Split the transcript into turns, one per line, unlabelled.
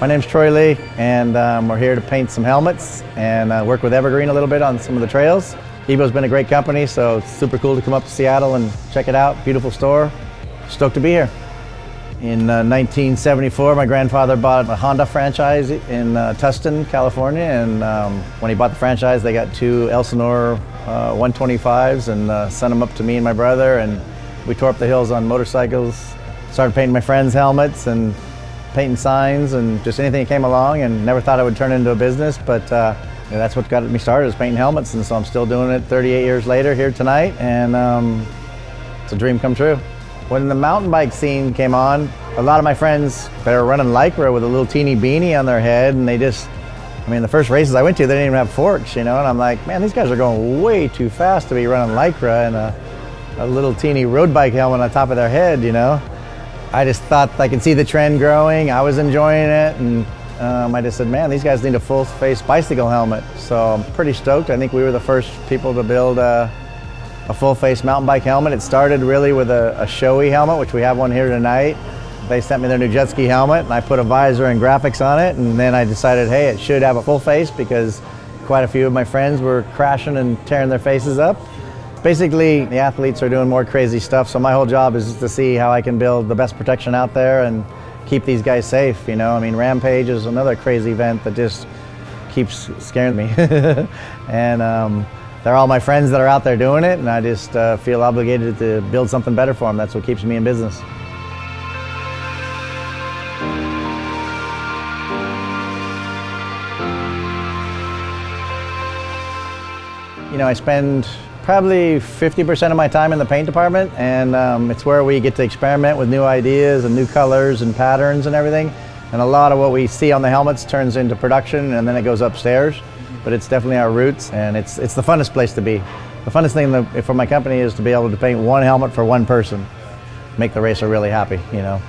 My name's Troy Lee, and um, we're here to paint some helmets and uh, work with Evergreen a little bit on some of the trails. Evo's been a great company, so it's super cool to come up to Seattle and check it out. Beautiful store. Stoked to be here. In uh, 1974, my grandfather bought a Honda franchise in uh, Tustin, California, and um, when he bought the franchise, they got two Elsinore uh, 125s and uh, sent them up to me and my brother, and we tore up the hills on motorcycles. Started painting my friends' helmets and painting signs and just anything that came along and never thought I would turn into a business, but uh, yeah, that's what got me started is painting helmets and so I'm still doing it 38 years later here tonight and um, it's a dream come true. When the mountain bike scene came on, a lot of my friends that are running Lycra with a little teeny beanie on their head and they just, I mean the first races I went to they didn't even have forks, you know, and I'm like, man, these guys are going way too fast to be running Lycra and a, a little teeny road bike helmet on top of their head, you know. I just thought I could see the trend growing. I was enjoying it, and um, I just said, man, these guys need a full face bicycle helmet. So I'm pretty stoked. I think we were the first people to build a, a full face mountain bike helmet. It started really with a, a Shoei helmet, which we have one here tonight. They sent me their new jet ski helmet, and I put a visor and graphics on it. And then I decided, hey, it should have a full face because quite a few of my friends were crashing and tearing their faces up. Basically, the athletes are doing more crazy stuff, so my whole job is to see how I can build the best protection out there and keep these guys safe, you know? I mean, Rampage is another crazy event that just keeps scaring me. and um, they're all my friends that are out there doing it, and I just uh, feel obligated to build something better for them. That's what keeps me in business. You know, I spend probably 50% of my time in the paint department, and um, it's where we get to experiment with new ideas and new colors and patterns and everything. And a lot of what we see on the helmets turns into production, and then it goes upstairs. But it's definitely our roots, and it's it's the funnest place to be. The funnest thing for my company is to be able to paint one helmet for one person, make the racer really happy, you know.